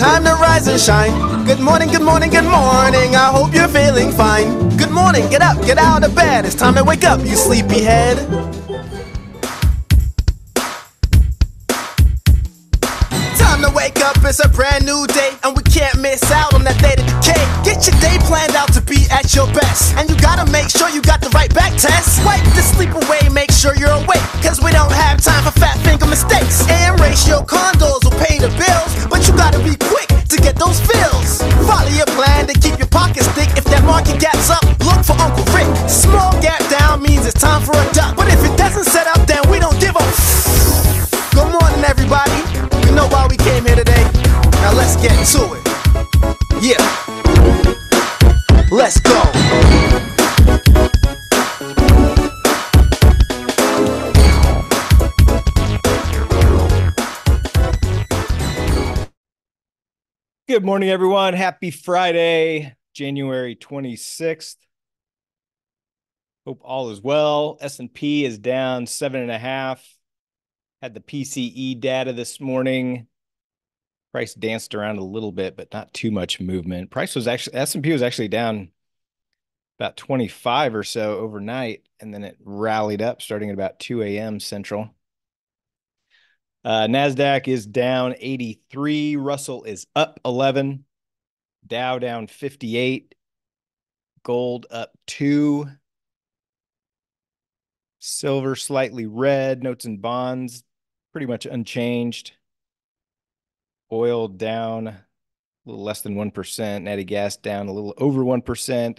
time to rise and shine. Good morning, good morning, good morning. I hope you're feeling fine. Good morning, get up, get out of bed. It's time to wake up, you sleepyhead. Time to wake up, it's a brand new day, and we can't miss out on that day to decay. Get your day planned out at your best, and you gotta make sure you got the right back test. Wipe the sleep away, make sure you're awake, cause we don't have time for fat finger mistakes. And ratio condos will pay the bills, but you gotta be quick to get those fills. Follow your plan to keep your pockets thick. If that market gap's up, look for Uncle Rick. Small gap down means it's time for a duck, but if it doesn't set up, then we don't give a. Good morning, everybody. We know why we came here today. Now let's get to it. Yeah. Let's go. Good morning, everyone. Happy Friday, January 26th. Hope all is well. S&P is down seven and a half. Had the PCE data this morning. Price danced around a little bit, but not too much movement. Price was actually S&P was actually down about 25 or so overnight, and then it rallied up starting at about 2 a.m. Central. Uh, NASDAQ is down 83. Russell is up 11. Dow down 58. Gold up 2. Silver slightly red. Notes and bonds pretty much unchanged. Oil down a little less than 1%. Natty gas down a little over 1%.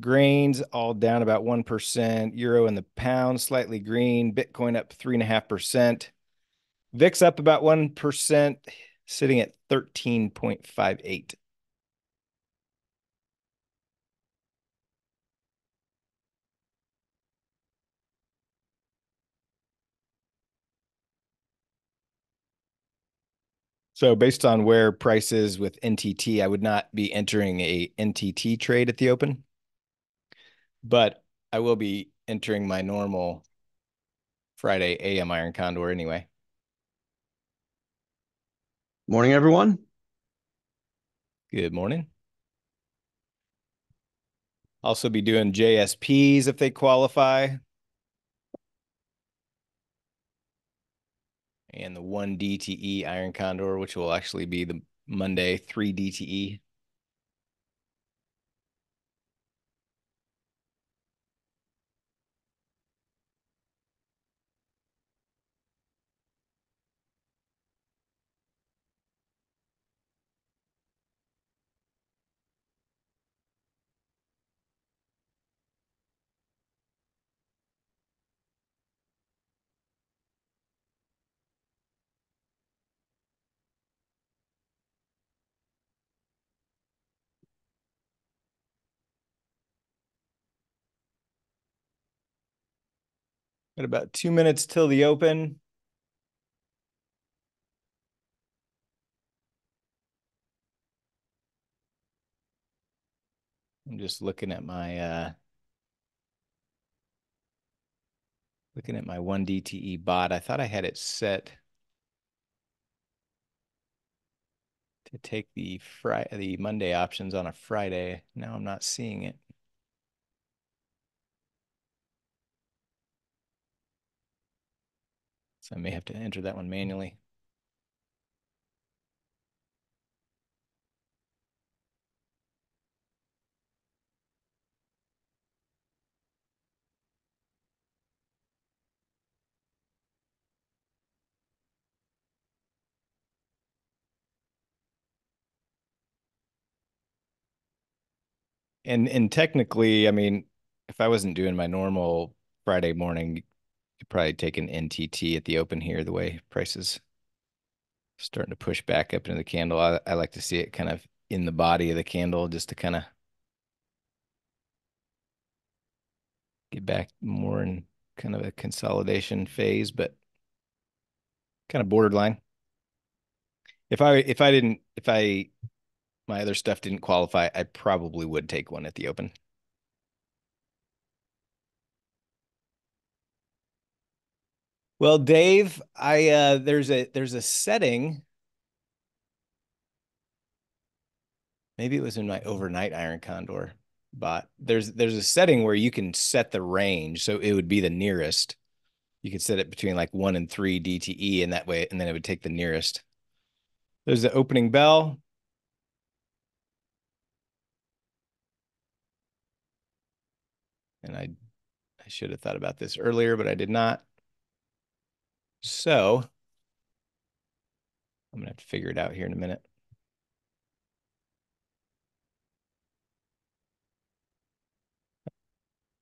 Grains all down about 1%. Euro and the pound slightly green. Bitcoin up 3.5%. VIX up about 1%, sitting at 13.58. So based on where price is with NTT, I would not be entering a NTT trade at the open, but I will be entering my normal Friday AM iron condor anyway. Morning, everyone. Good morning. Also be doing JSPs if they qualify. And the one DTE Iron Condor, which will actually be the Monday three DTE. Got about two minutes till the open. I'm just looking at my uh looking at my one DTE bot. I thought I had it set to take the Friday the Monday options on a Friday. Now I'm not seeing it. So I may have to enter that one manually. And and technically, I mean, if I wasn't doing my normal Friday morning, could probably take an NTT at the open here, the way prices starting to push back up into the candle. I, I like to see it kind of in the body of the candle just to kind of get back more in kind of a consolidation phase, but kind of borderline. If I if I didn't if I my other stuff didn't qualify, I probably would take one at the open. Well, Dave, I uh there's a there's a setting maybe it was in my overnight iron condor bot. There's there's a setting where you can set the range, so it would be the nearest. You could set it between like one and three DTE, and that way, and then it would take the nearest. There's the opening bell. And I I should have thought about this earlier, but I did not. So I'm gonna have to figure it out here in a minute.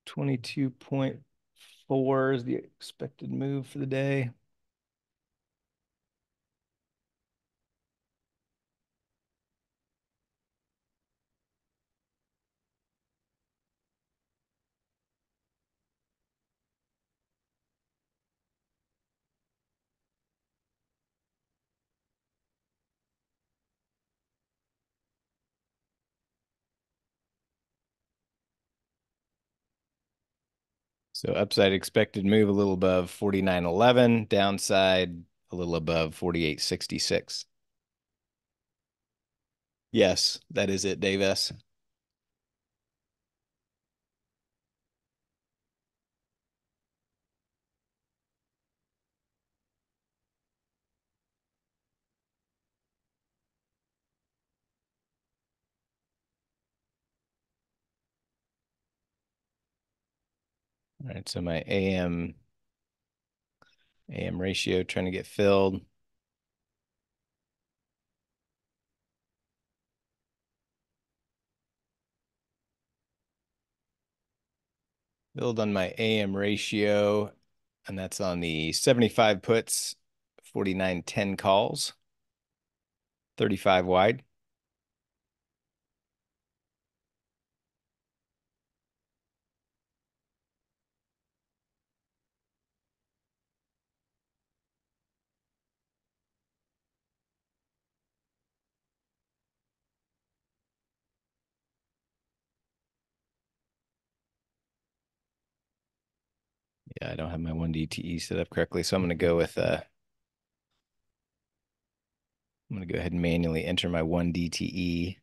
Twenty-two point four is the expected move for the day. So upside expected move a little above 49.11, downside a little above 48.66. Yes, that is it, Dave S. All right, so my AM AM ratio trying to get filled. Build on my AM ratio, and that's on the 75 puts, 49 10 calls, 35 wide. Yeah, I don't have my 1DTE set up correctly, so I'm going to go with uh I'm going to go ahead and manually enter my 1DTE. Mark,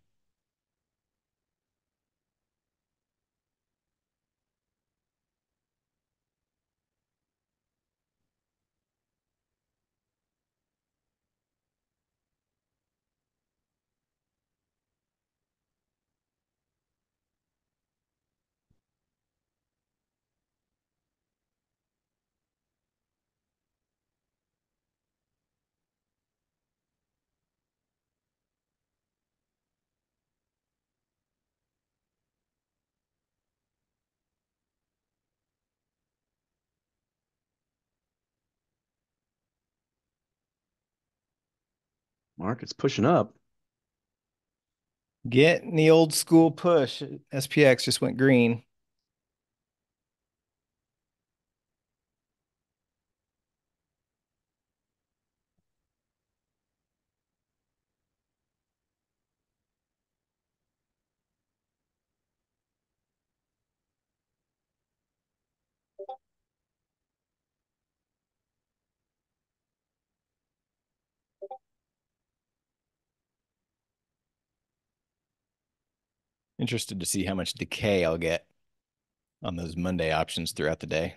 it's pushing up. Getting the old school push. SPX just went green. Interested to see how much decay I'll get on those Monday options throughout the day.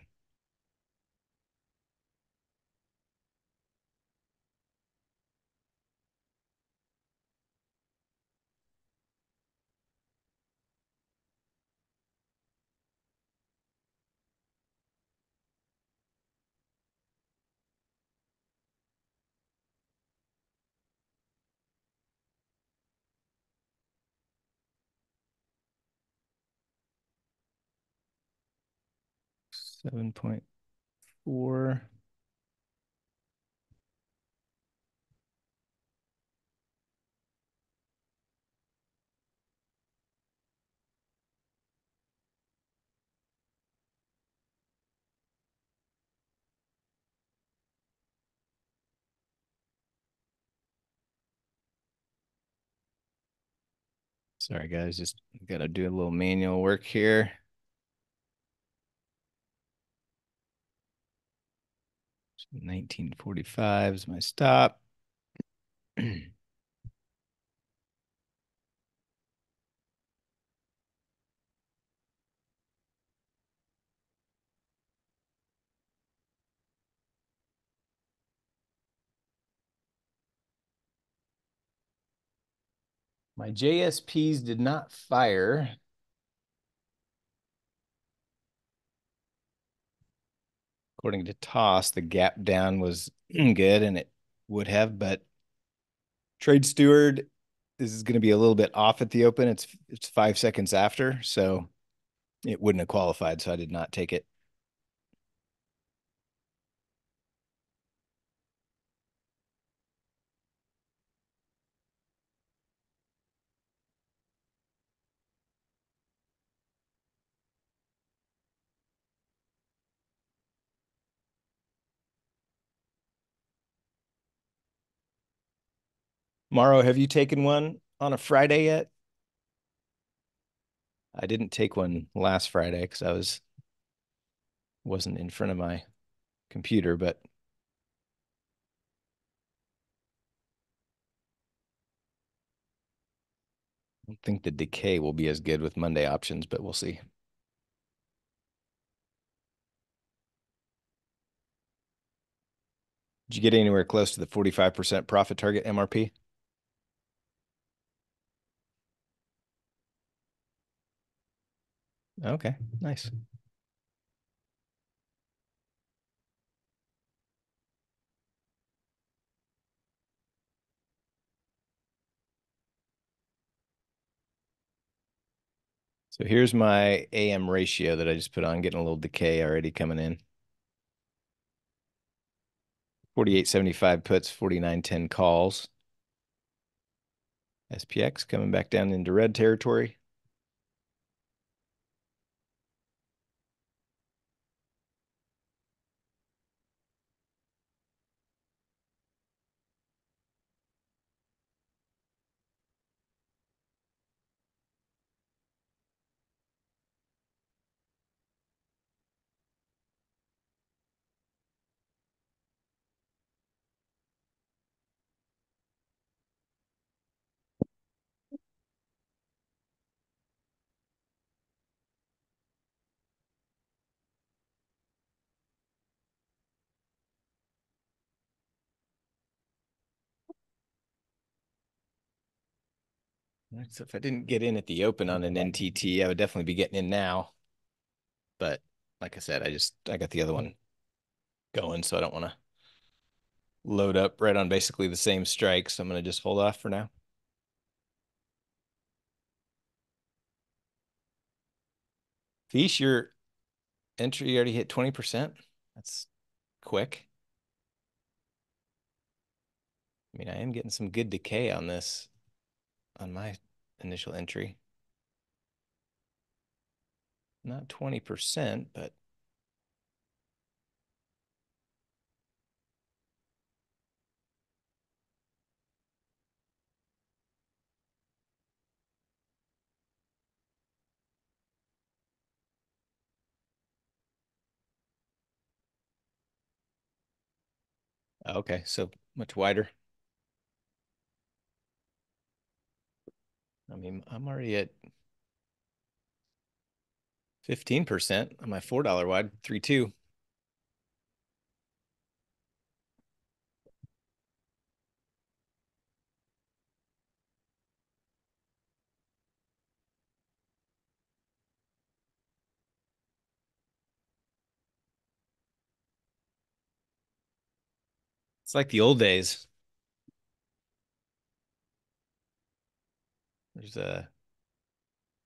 Seven point four. Sorry, guys, just got to do a little manual work here. 1945 is my stop. My JSPs did not fire According to Toss, the gap down was good and it would have, but Trade Steward this is going to be a little bit off at the open. It's it's five seconds after, so it wouldn't have qualified. So I did not take it. Morrow, have you taken one on a Friday yet? I didn't take one last Friday because I was wasn't in front of my computer, but I don't think the decay will be as good with Monday options, but we'll see. Did you get anywhere close to the 45% profit target MRP? Okay, nice. So here's my AM ratio that I just put on, getting a little decay already coming in. 48.75 puts, 49.10 calls. SPX coming back down into red territory. So if I didn't get in at the open on an NTT, I would definitely be getting in now. But like I said, I just I got the other one going, so I don't want to load up right on basically the same strike. So I'm going to just hold off for now. Fish, your entry you already hit 20%. That's quick. I mean, I am getting some good decay on this on my initial entry. Not 20%, but Okay, so much wider. I mean, I'm already at 15% on my $4 wide, 3-2. It's like the old days. There's a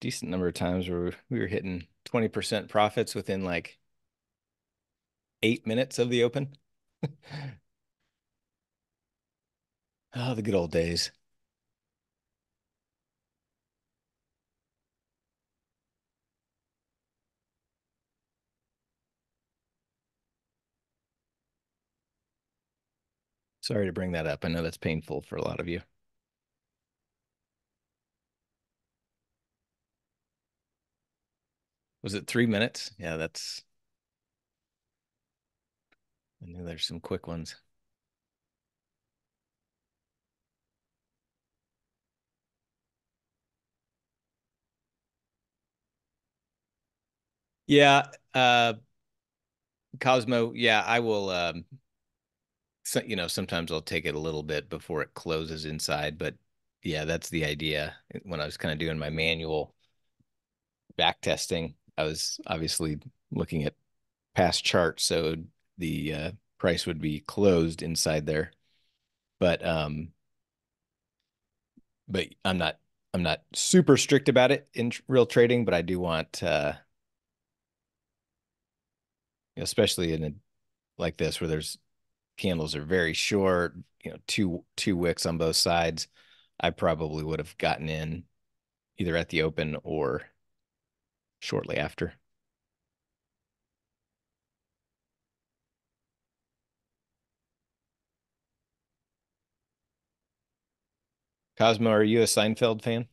decent number of times where we were hitting 20% profits within like eight minutes of the open. oh, the good old days. Sorry to bring that up. I know that's painful for a lot of you. Was it three minutes? Yeah, that's. I knew there's some quick ones. Yeah, uh, Cosmo. Yeah, I will. Um, so, you know, sometimes I'll take it a little bit before it closes inside, but yeah, that's the idea. When I was kind of doing my manual back testing, I was obviously looking at past charts, so the uh, price would be closed inside there. But um, but I'm not I'm not super strict about it in real trading, but I do want uh, especially in a like this where there's candles are very short, you know, two two wicks on both sides. I probably would have gotten in either at the open or shortly after. Cosmo, are you a Seinfeld fan?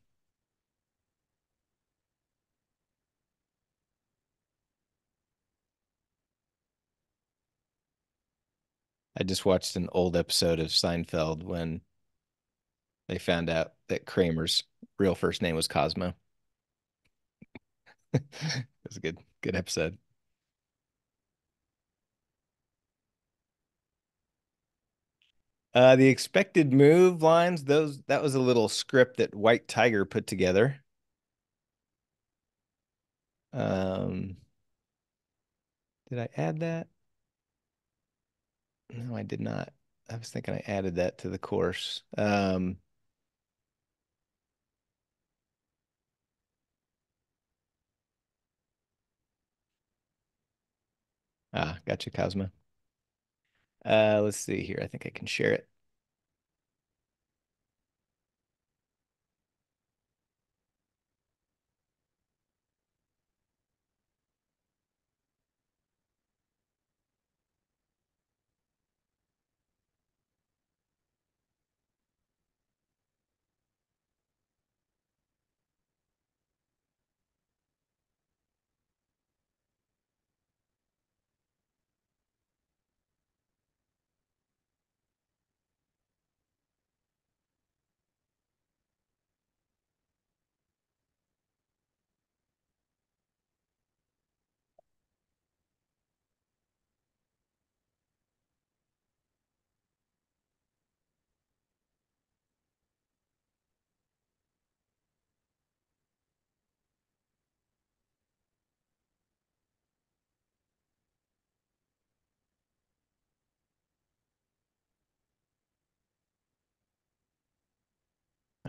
I just watched an old episode of Seinfeld when they found out that Kramer's real first name was Cosmo. it was a good good episode. Uh, the expected move lines, those that was a little script that White Tiger put together. Um, did I add that? No, I did not. I was thinking I added that to the course. Um, ah, gotcha, Cosmo. Uh, let's see here. I think I can share it.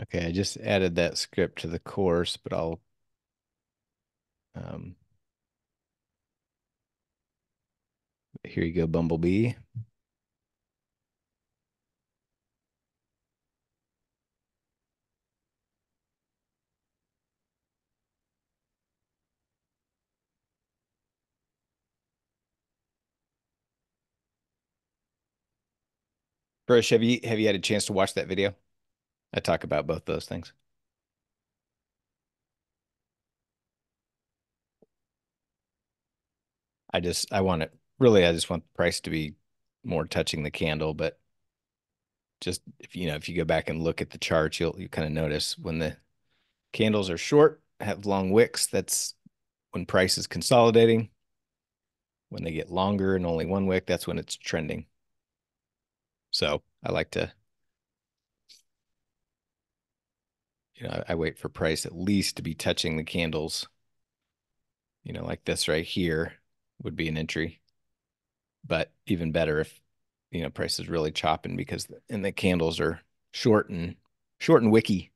Okay, I just added that script to the course, but I'll um here you go, Bumblebee. Brush, have you have you had a chance to watch that video? I talk about both those things. I just I want it really I just want the price to be more touching the candle, but just if you know if you go back and look at the charts, you'll you kind of notice when the candles are short, have long wicks, that's when price is consolidating. When they get longer and only one wick, that's when it's trending. So I like to you know, I, wait for price at least to be touching the candles. You know, like this right here would be an entry. But even better if, you know, price is really chopping because the, and the candles are short and short and wicky.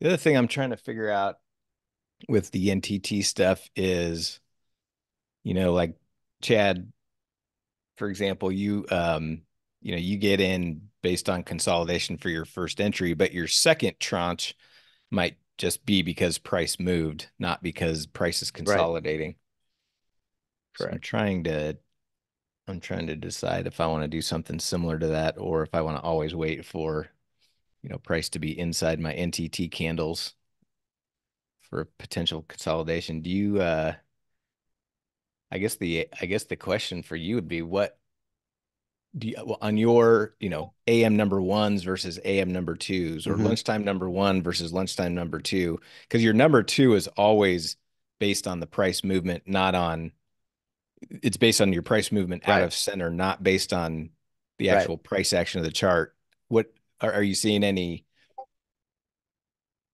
The other thing I'm trying to figure out with the NTT stuff is, you know, like Chad, for example, you um, you know, you get in based on consolidation for your first entry, but your second tranche might just be because price moved, not because price is consolidating. Right. So I'm trying to I'm trying to decide if I want to do something similar to that or if I want to always wait for, you know, price to be inside my NTT candles for potential consolidation. Do you uh I guess the I guess the question for you would be what do you well, on your, you know, AM number ones versus AM number twos or Mhm. lunchtime number one versus lunchtime number two? Because your number two is always based on the price movement, not on it's based on your price movement out of center, not based on the Right. actual price action of the chart. What are, are you seeing any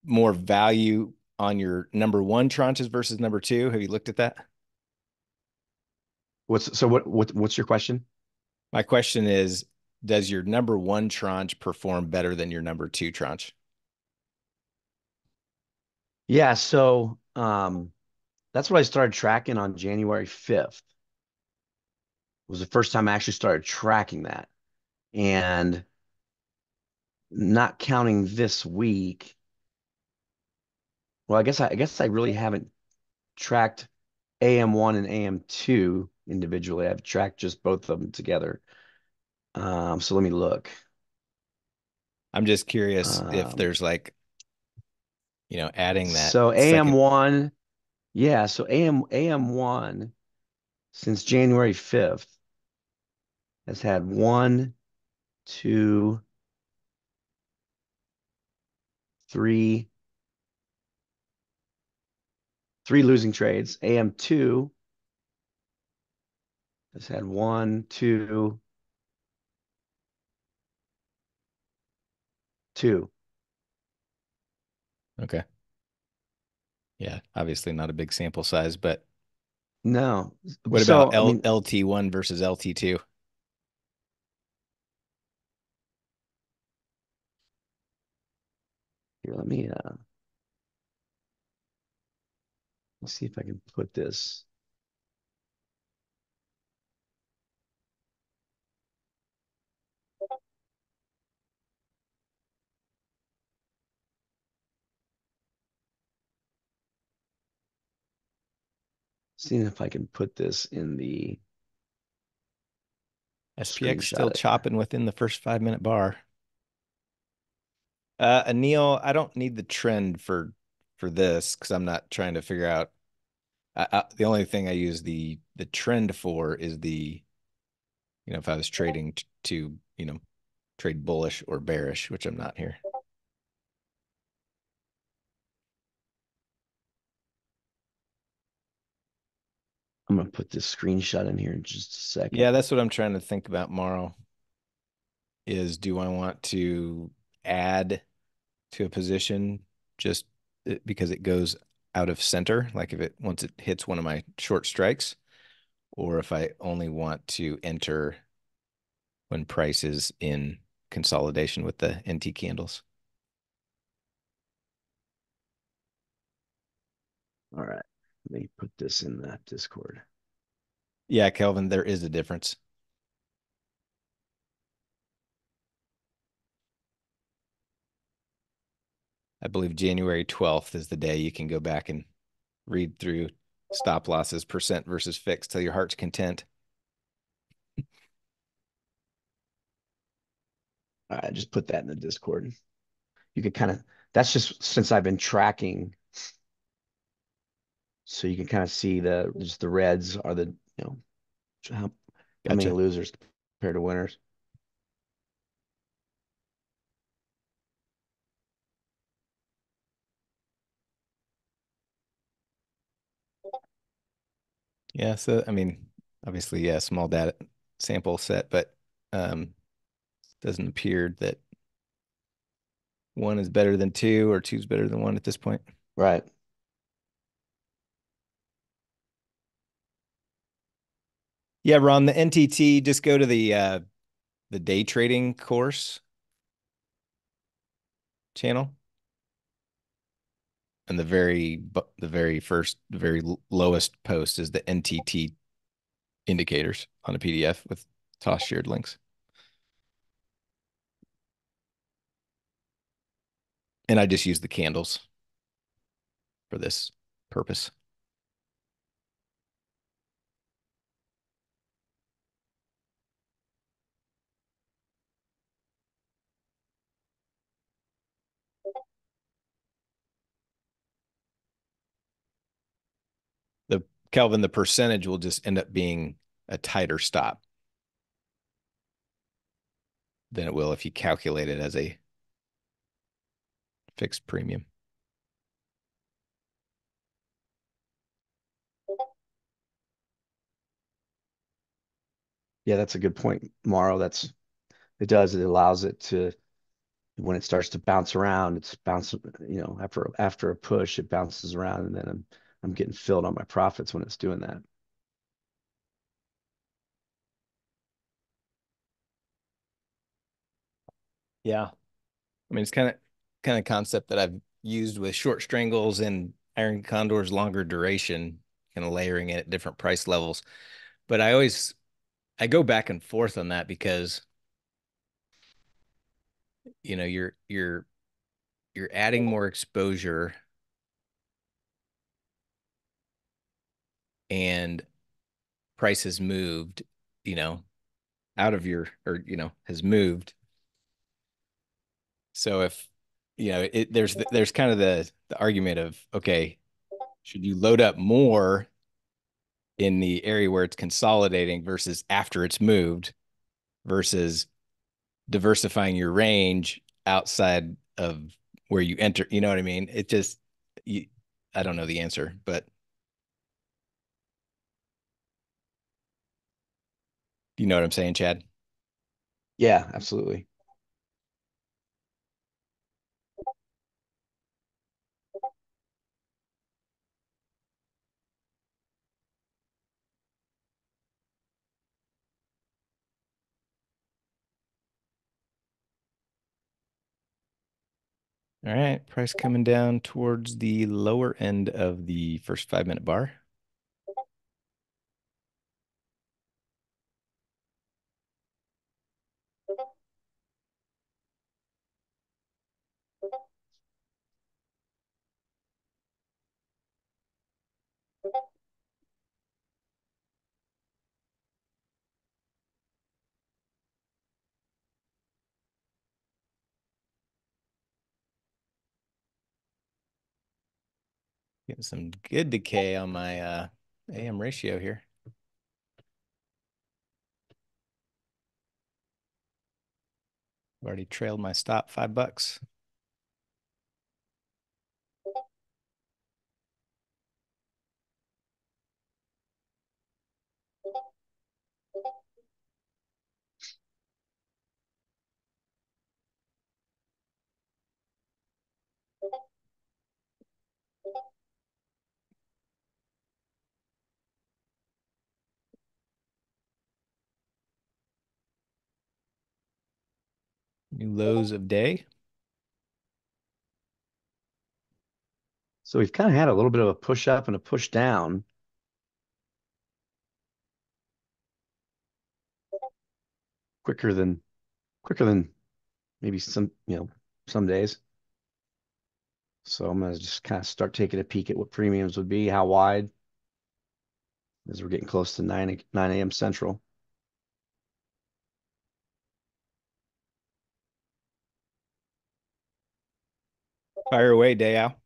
more value on your number one tranches versus number two? Have you looked at that? What's so what what what's your question? My question is, does your number one tranche perform better than your number two tranche? Yeah, so um that's what I started tracking on January 5th. Was the first time I actually started tracking that. And not counting this week. Well, I guess I, I guess I really haven't tracked AM1 and AM2 individually. I've tracked just both of them together. Um, so let me look. I'm just curious if Um, there's like, you know, adding that. So AM1, yeah, so AM AM1 since January 5th has had one, two, three, three losing trades. AM2 has had one, two, two. Okay. Yeah, obviously not a big sample size, but No. what So, about I L mean, LT1 versus LT2? Here, let me uh let's see if I can put this. Seeing if I can put this in the SPX still chopping within the first five minute bar. Uh, Anil, I don't need the trend for for this because I'm not trying to figure out. I, I, the only thing I use the the trend for is the, you know, if I was trading t- to, you know, trade bullish or bearish, which I'm not here. I'm gonna put this screenshot in here in just a second. Yeah, that's what I'm trying to think about, Morrow. Is do I want to add to a position just uh, because it goes out of center, like if it once it hits one of my short strikes, or if I only want to enter when price is in consolidation with the NT candles. All right. Let me put this in the Discord. Yeah, Kelvin, there is a difference. I believe January 12th is the day you can go back and read through stop losses percent versus fixed till your heart's content. All right, I just put that in the Discord. You could kind of that's just since I've been tracking. So you can kind of see the just the reds are the you know how, how many losers compared to winners. Yeah, so I mean, obviously, yeah, small data sample set, but um doesn't appear that one is better than two or two is better than one at this point. Right. Yeah, Ron, the NTT, just go to the uh the day trading course channel. And the very the very first, the very lowest post is the NTT indicators on a PDF with toss shared links. And I just use the candles for this purpose. Kelvin, the percentage will just end up being a tighter stop than it will if you calculate it as a fixed premium. Yeah, that's a good point, Morrow. That's it does. It allows it to when it starts to bounce around, it's bouncing, you know, after after a push, it bounces around and then I'm getting filled on my profits when it's doing that. Yeah. I mean, it's kind of kind of concept that I've used with short strangles and iron condors longer duration, kind of layering it at different price levels. But I always I go back and forth on that because you know, you're you're you're adding more exposure and price has moved, you know, out of your or you know, has moved. So if you know, it there's there's kind of the the argument of okay, should you load up more in the area where it's consolidating versus after it's moved versus diversifying your range outside of where you enter. You know what I mean? It just, you, I don't know the answer, but you know what I'm saying, Chad? Yeah, absolutely. All right, price coming down towards the lower end of the first five minute bar. Getting some good decay on my uh, AM ratio here. I've already trailed my stop five bucks. New lows of day. So we've kind of had a little bit of a push up and a push down. Quicker than quicker than maybe some, you know, some days. So I'm gonna just kind of start taking a peek at what premiums would be, how wide, as we're getting close to 9 9 a.m. Central. Fire away, Dayal.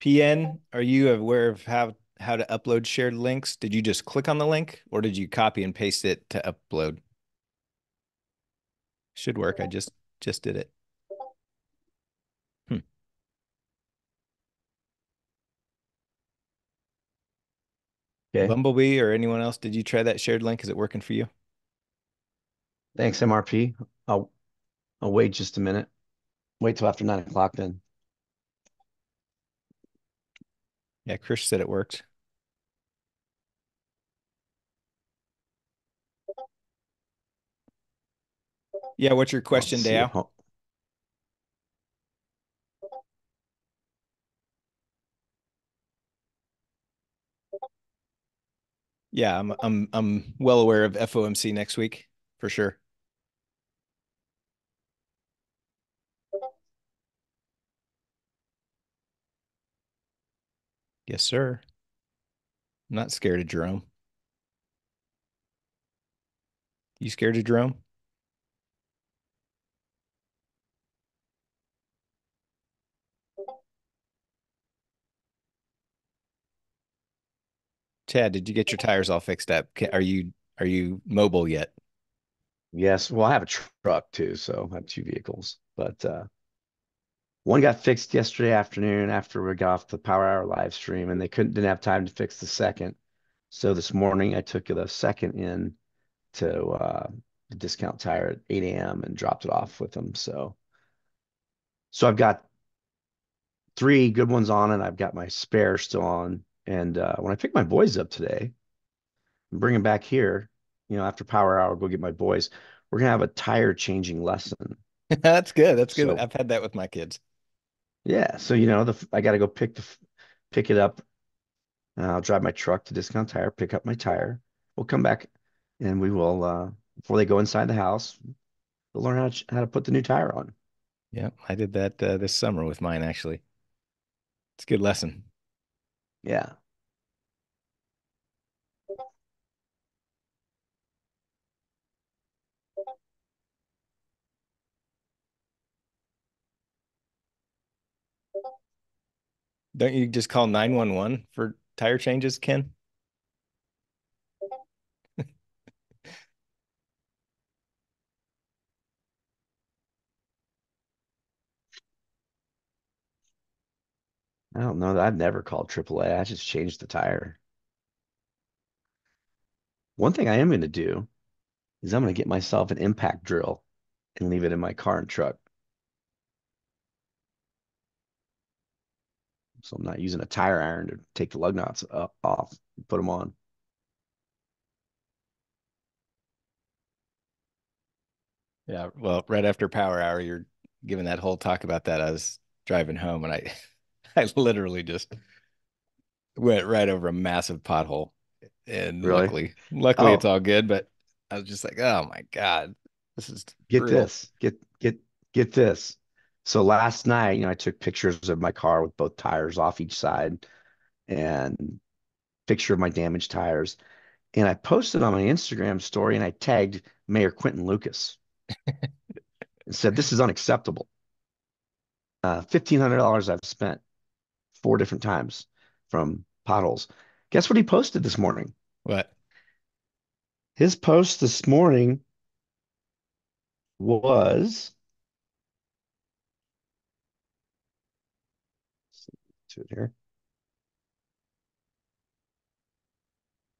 PN, are you aware of how how to upload shared links? Did you just click on the link or did you copy and paste it to upload? Should work. I just just did it. Okay. Bumblebee or anyone else, did you try that shared link? Is it working for you? Thanks, MRP. I'll I'll wait just a minute. Wait till after nine o'clock then. Yeah, Chris said it worked. Yeah, what's your question, Dale? Yeah, I'm I'm I'm well aware of FOMC next week for sure. Yes, sir. I'm not scared of Jerome. You scared of Jerome? Chad, did you get your tires all fixed up? Are you are you mobile yet? Yes. Well, I have a truck too, so I have two vehicles. But uh, one got fixed yesterday afternoon after we got off the Power Hour live stream, and they couldn't didn't have time to fix the second. So this morning I took the second in to uh, the discount tire at 8 a.m. and dropped it off with them. So, so I've got three good ones on, and I've got my spare still on. And uh, when I pick my boys up today, and bring them back here, you know, after Power Hour, go get my boys. We're gonna have a tire changing lesson. That's good. That's good. So, I've had that with my kids. Yeah. So you know, the I got to go pick the pick it up. And I'll drive my truck to Discount Tire, pick up my tire. We'll come back, and we will uh, before they go inside the house, they'll learn how to, how to put the new tire on. Yeah, I did that uh, this summer with mine actually. It's a good lesson. Yeah. Don't you just call 911 for tire changes, Ken? I don't know. That I've never called AAA. I just changed the tire. One thing I am going to do is I'm going to get myself an impact drill and leave it in my car and truck. So I'm not using a tire iron to take the lug nuts off and put them on. Yeah, well, right after power hour, you're giving that whole talk about that. I was driving home and I I literally just went right over a massive pothole. And really? luckily, luckily oh. it's all good, but I was just like, oh my God, this is get this, get get get this. So last night, you know, I took pictures of my car with both tires off each side and picture of my damaged tires. And I posted on my Instagram story and I tagged Mayor Quinton Lucas and said, This is unacceptable. Uh, $1,500 I've spent four different times from potholes. Guess what he posted this morning? What? His post this morning was to it here.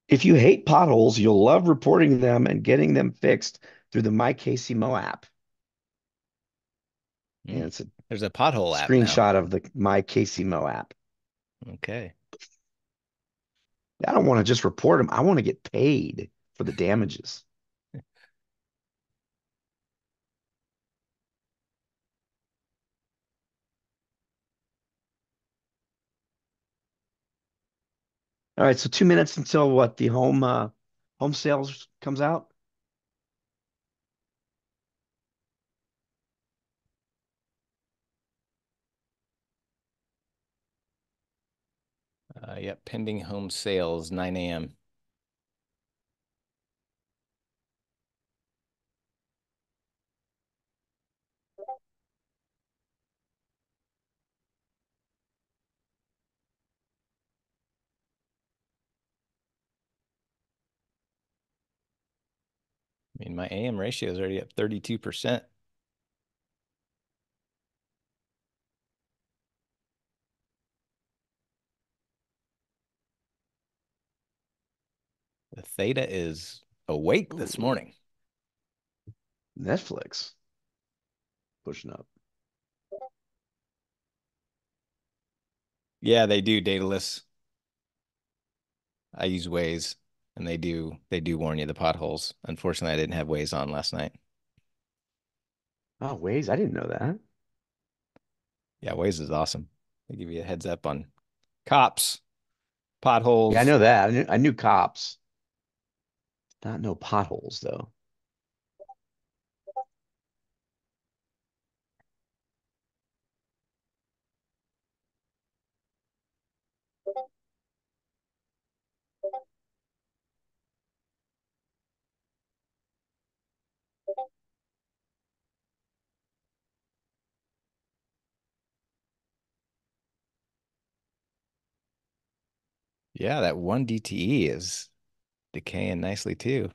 If you hate potholes, you'll love reporting them and getting them fixed through the My MyKCMO app. Mm. And it's a there's a pothole app screenshot of the MyKCMO app. Okay. I don't want to just report them. I want to get paid for the damages. All right, so two minutes until what the home uh, home sales comes out. Yep, pending home sales, 9 a.m. I mean, my AM ratio is already at 32%. Theta is awake this morning. Netflix pushing up. Yeah, they do dataless. I use Waze and they do they do warn you the potholes. Unfortunately, I didn't have Waze on last night. Oh, Waze, I didn't know that. Yeah, Waze is awesome. They give you a heads up on cops, potholes. Yeah, I know that. I knew, I knew cops. Not no potholes though. Yeah, that one DTE is decaying nicely too.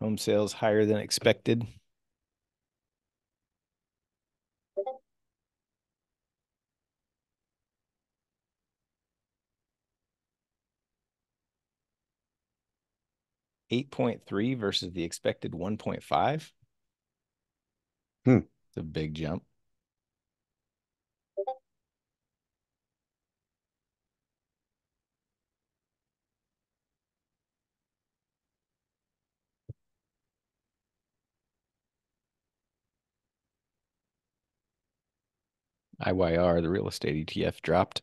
Home sales higher than expected. Eight point three versus the expected one point five. Hmm. It's a big jump. IYR, the real estate ETF, dropped.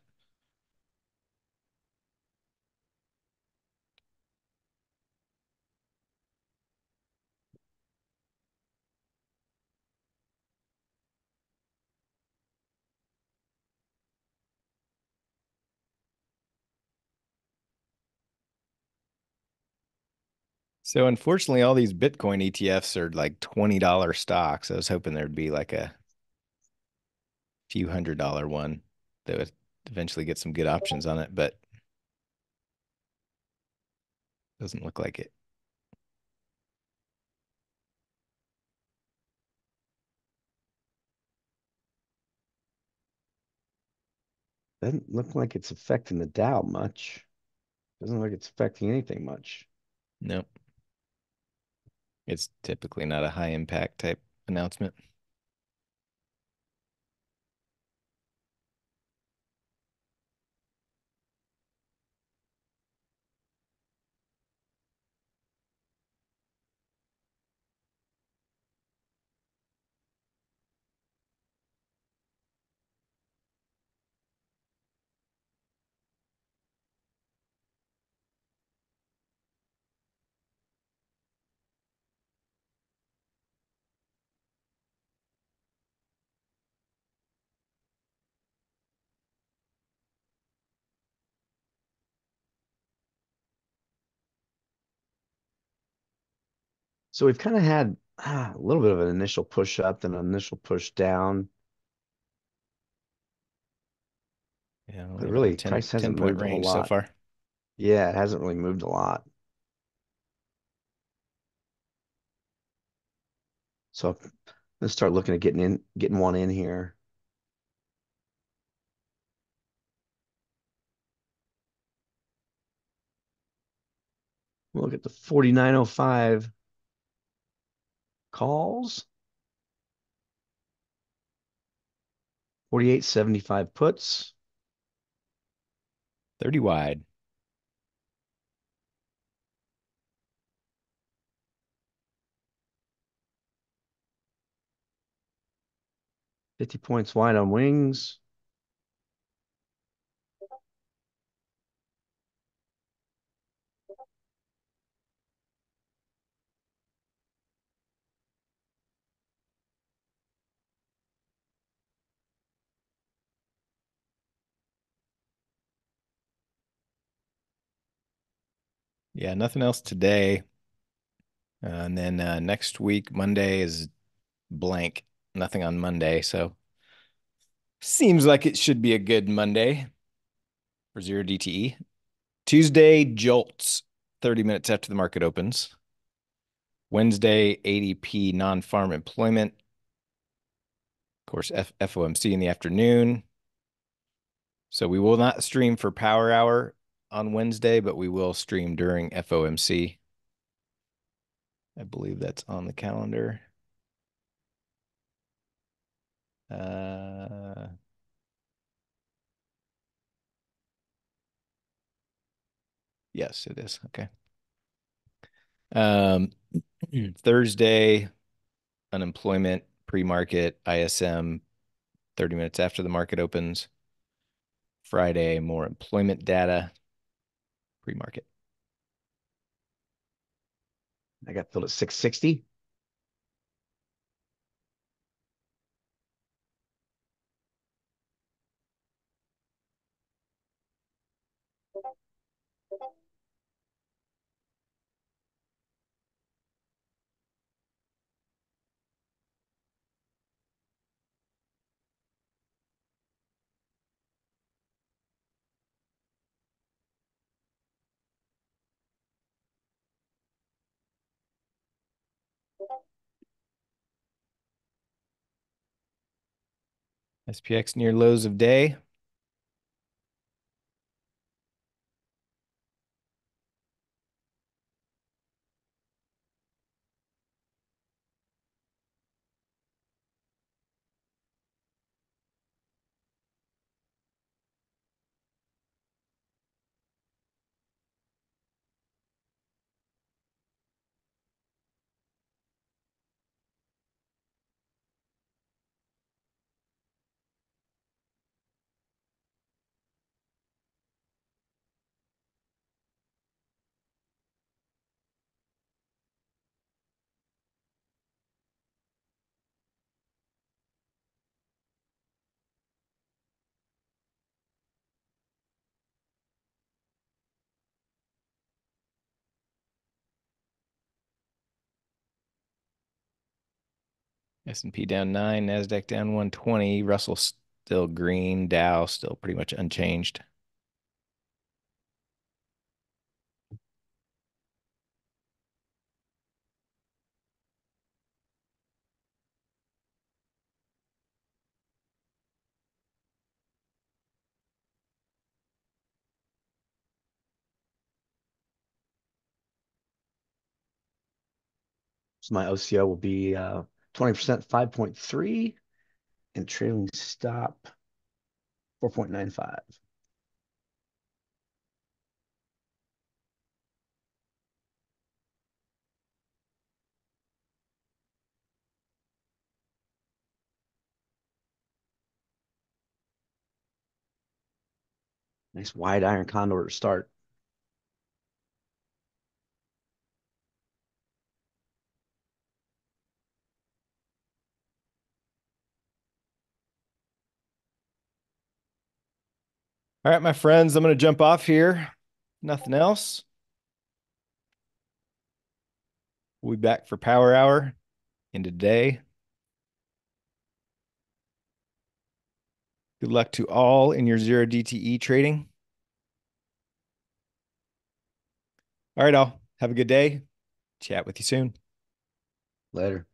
So unfortunately, all these Bitcoin ETFs are like $20 stocks. I was hoping there'd be like a few hundred dollar one that would eventually get some good options on it, but doesn't look like it. Doesn't look like it's affecting the Dow much. Doesn't look like it's affecting anything much. Nope. It's typically not a high impact type announcement. So we've kind of had ah, a little bit of an initial push up, then an initial push down. Yeah, But really, 10, price hasn't point moved a range so far. Yeah, it hasn't really moved a lot. So let's start looking at getting in, getting one in here. Look at the 4905 calls. 4875 puts. 30 wide. Fifty points wide on wings. Yeah, nothing else today. Uh, and then uh, next week, Monday is blank. Nothing on Monday. So seems like it should be a good Monday for zero DTE. Tuesday, jolts 30 minutes after the market opens. Wednesday, ADP non farm employment. Of course, F FOMC in the afternoon. So we will not stream for Power Hour on Wednesday, but we will stream during FOMC. I believe that's on the calendar. Uh, yes, it is. Okay. Um, Thursday, unemployment, pre-market, ISM, 30 minutes after the market opens. Friday, more employment data, pre-market. I got filled at 660. SPX near lows of day. S&P down nine, NASDAQ down 120, Russell still green, Dow still pretty much unchanged. So my OCO will be uh, 20%, 5.3, and trailing stop 4.95. Nice wide iron condor to start. All right, my friends, I'm going to jump off here. Nothing else. We'll be back for Power Hour in today. Good luck to all in your zero DTE trading. All right, all. Have a good day. Chat with you soon. Later.